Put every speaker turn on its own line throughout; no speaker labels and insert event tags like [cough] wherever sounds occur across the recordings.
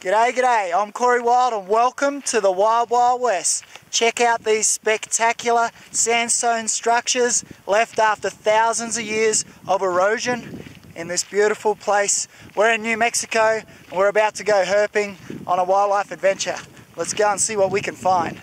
G'day, g'day. I'm Corey Wild and welcome to the Wild Wild West. Check out these spectacular sandstone structures left after thousands of years of erosion in this beautiful place. We're in New Mexico and we're about to go herping on a wildlife adventure. Let's go and see what we can find.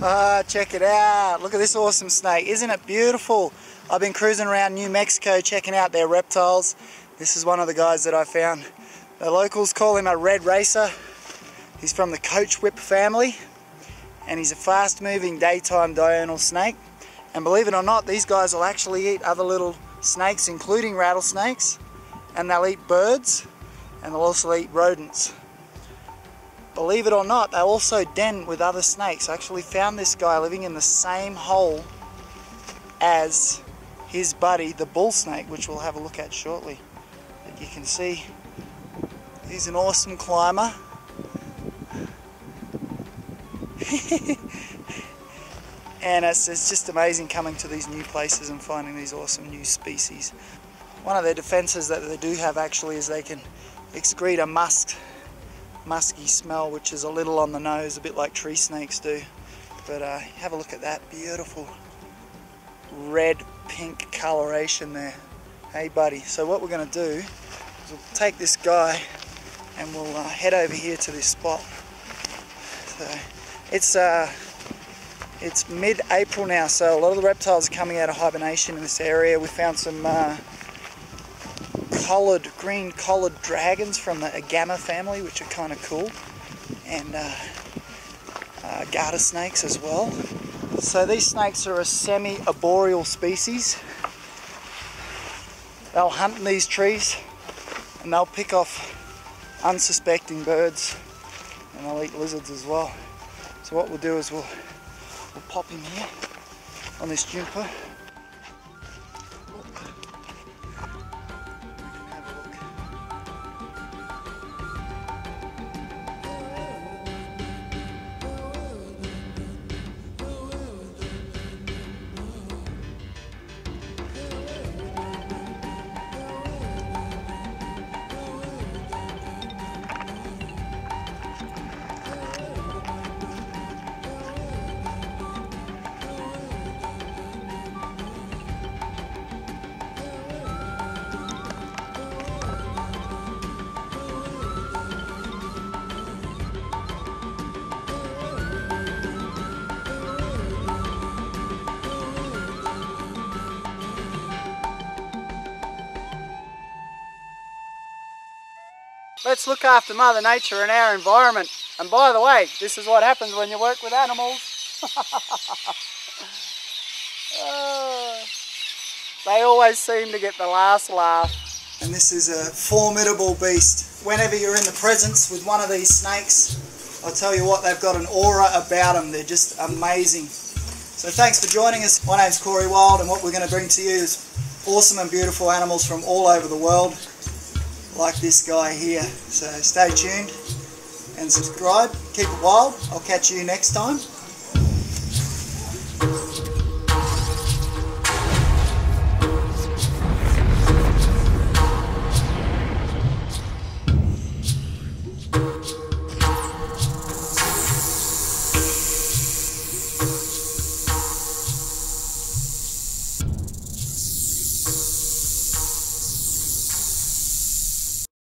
Ah, check it out. Look at this awesome snake. Isn't it beautiful? I've been cruising around New Mexico checking out their reptiles. This is one of the guys that I found. The locals call him a red racer. He's from the coachwhip family and he's a fast moving daytime diurnal snake. And believe it or not, these guys will actually eat other little snakes, including rattlesnakes, and they'll eat birds and they'll also eat rodents. Believe it or not, they also den with other snakes. I actually found this guy living in the same hole as his buddy, the bull snake, which we'll have a look at shortly. But you can see he's an awesome climber. [laughs] and it's, it's just amazing coming to these new places and finding these awesome new species. One of their defenses that they do have actually is they can excrete a musk musky smell which is a little on the nose a bit like tree snakes do. But uh, have a look at that beautiful red pink coloration there. Hey buddy. So what we're going to do is we'll take this guy and we'll uh, head over here to this spot. So it's uh, it's mid-April now so a lot of the reptiles are coming out of hibernation in this area. We found some uh, collared, green collared dragons from the Agama family, which are kind of cool, and uh, uh, garter snakes as well. So these snakes are a semi-arboreal species. They'll hunt in these trees and they'll pick off unsuspecting birds and they'll eat lizards as well. So what we'll do is we'll, we'll pop him here on this jumper Let's look after Mother Nature and our environment. And by the way, this is what happens when you work with animals. oh, [laughs] they always seem to get the last laugh. And this is a formidable beast. Whenever you're in the presence with one of these snakes, I'll tell you what, they've got an aura about them. They're just amazing. So thanks for joining us. My name's Corey Wild and what we're going to bring to you is awesome and beautiful animals from all over the world like this guy here. So stay tuned and subscribe. Keep it wild. I'll catch you next time.